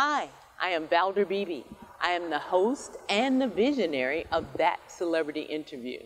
Hi, I am Valder Beebe. I am the host and the visionary of that celebrity interview.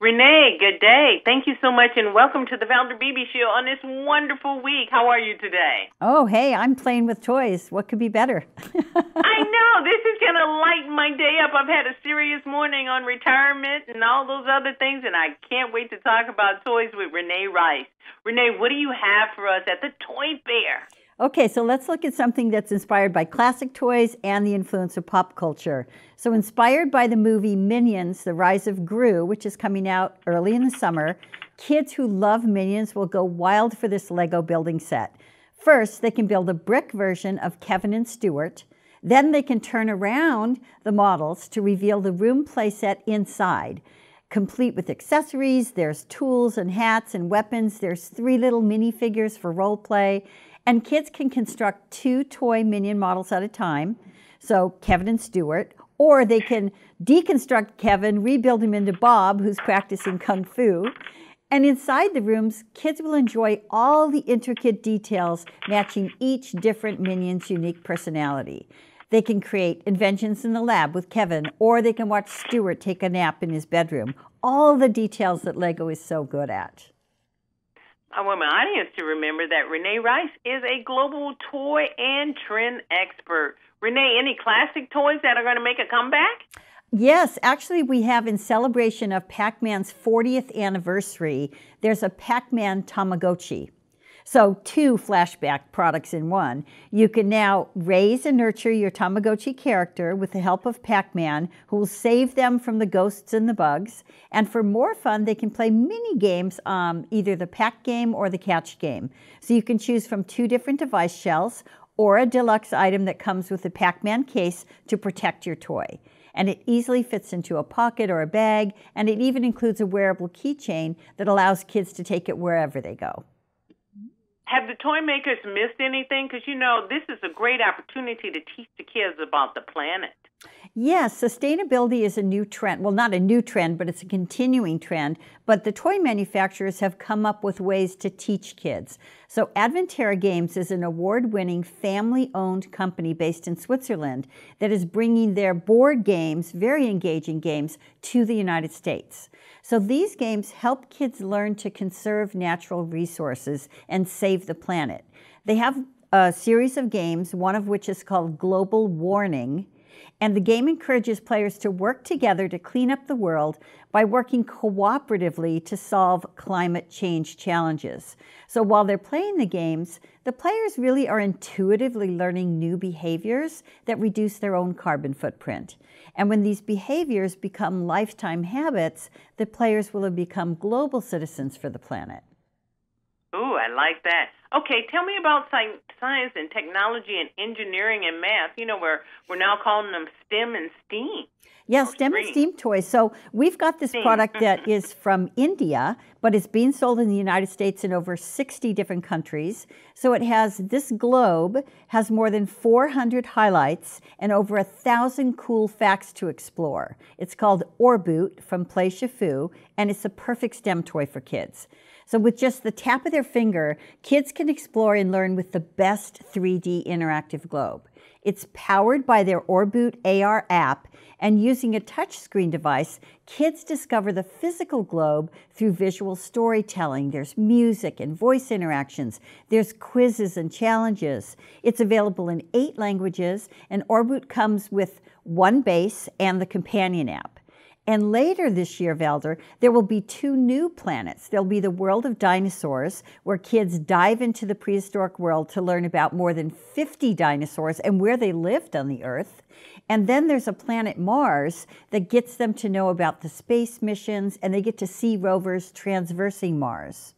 Reyne, good day. Thank you so much and welcome to the Valder Beebe Show on this wonderful week. How are you today? Oh, hey, I'm playing with toys. What could be better? I know. This is going to lighten my day up. I've had a serious morning on retirement and all those other things, and I can't wait to talk about toys with Reyne Rice. Reyne, what do you have for us at the Toy Fair? Okay, so let's look at something that's inspired by classic toys and the influence of pop culture. So, inspired by the movie Minions, The Rise of Gru, which is coming out early in the summer, kids who love Minions will go wild for this Lego building set. First, they can build a brick version of Kevin and Stuart. Then they can turn around the models to reveal the room playset inside. Complete with accessories, there's tools and hats and weapons. There's three little minifigures for role play and kids can construct two toy minion models at a time, so Kevin and Stuart, or they can deconstruct Kevin, rebuild him into Bob, who's practicing Kung Fu. And inside the rooms, kids will enjoy all the intricate details matching each different minion's unique personality. They can create inventions in the lab with Kevin, or they can watch Stuart take a nap in his bedroom. All the details that LEGO is so good at. I want my audience to remember that Reyne Rice is a global toy and trend expert. Reyne, any classic toys that are going to make a comeback? Yes, actually, we have in celebration of Pac Man's 40th anniversary, there's a Pac Man Tamagotchi. So, two flashback products in one. You can now raise and nurture your Tamagotchi character with the help of Pac Man, who will save them from the ghosts and the bugs. And for more fun, they can play mini games, um, either the Pac game or the Catch game. So, you can choose from two different device shells or a deluxe item that comes with a Pac Man case to protect your toy and it easily fits into a pocket or a bag, and it even includes a wearable keychain that allows kids to take it wherever they go. Have the toy makers missed anything? Because you know, this is a great opportunity to teach the kids about the planet. Yes, sustainability is a new trend. Well, not a new trend, but it's a continuing trend. But the toy manufacturers have come up with ways to teach kids. So, Adventerra Games is an award winning family owned company based in Switzerland that is bringing their board games, very engaging games, to the United States. So these games help kids learn to conserve natural resources and save the planet. They have a series of games, one of which is called Global Warning. And the game encourages players to work together to clean up the world by working cooperatively to solve climate change challenges. So while they're playing the games, the players really are intuitively learning new behaviors that reduce their own carbon footprint. And when these behaviors become lifetime habits, the players will have become global citizens for the planet. Ooh, I like that. Okay, tell me about science and technology and engineering and math. You know, we're we're now calling them STEM and STEAM. Yes, STEM and STEAM toys. So we've got this product that is from India, but it's being sold in the United States in over 60 different countries. So it has this globe has more than 400 highlights and over a thousand cool facts to explore. It's called Orboot from Play Shifu, and it's a perfect STEM toy for kids. So with just the tap of their finger, kids can explore and learn with the best 3D interactive globe. It's powered by their Orboot AR app, and using a touchscreen device, kids discover the physical globe through visual storytelling. There's music and voice interactions. There's quizzes and challenges. It's available in eight languages, and Orboot comes with one base and the companion app. And later this year, Valder, there will be two new planets. There'll be the world of dinosaurs, where kids dive into the prehistoric world to learn about more than 50 dinosaurs and where they lived on the Earth. And then there's a planet Mars that gets them to know about the space missions, and they get to see rovers transversing Mars.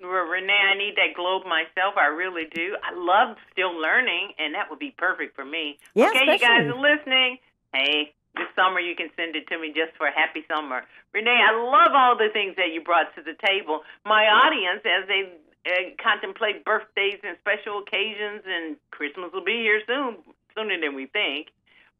Well, Reyne, I need that globe myself. I really do. I love still learning, and that would be perfect for me. Yeah, okay, especially. you guys are listening. Hey, this summer you can send it to me just for a happy summer. Reyne, I love all the things that you brought to the table. My audience, as they uh, contemplate birthdays and special occasions, and Christmas will be here soon, sooner than we think.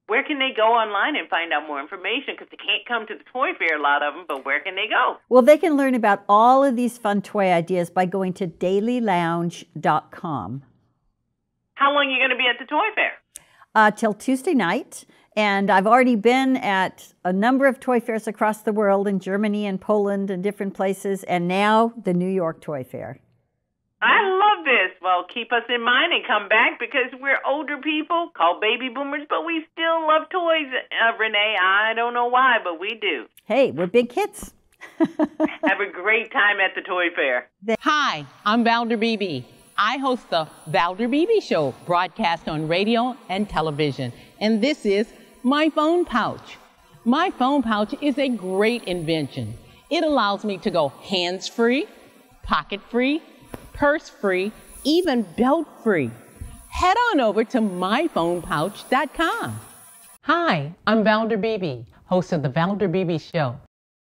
Where can they go online and find out more information? Because they can't come to the toy fair, a lot of them, but where can they go? Well, they can learn about all of these fun toy ideas by going to dailylounge.com. How long are you going to be at the toy fair? Uh, till Tuesday night. And I've already been at a number of toy fairs across the world in Germany and Poland and different places, and now the New York Toy Fair. I love this. Well, keep us in mind and come back because we're older people called baby boomers, but we still love toys, uh, Reyne. I don't know why, but we do. Hey, we're big kids. Have a great time at the toy fair. Hi, I'm Valder Beebe. I host the Valder Beebe Show, broadcast on radio and television. And this is my phone pouch. My phone pouch is a great invention. It allows me to go hands free, pocket free, purse free, even belt free. Head on over to myphonepouch.com. Hi, I'm Valder Beebe, host of the Valder Beebe Show.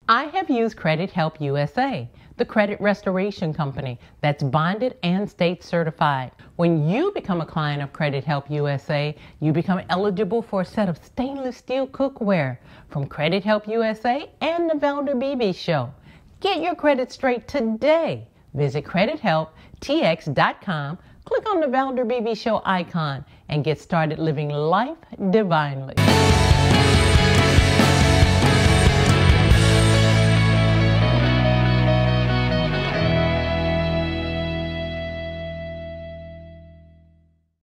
I have used Credit Help USA, the credit restoration company that's bonded and state certified. When you become a client of Credit Help USA, you become eligible for a set of stainless steel cookware from Credit Help USA and the Valder Beebe Show. Get your credit straight today. Visit credithelptx.com, click on the Valder Beebe Show icon, and get started living life divinely.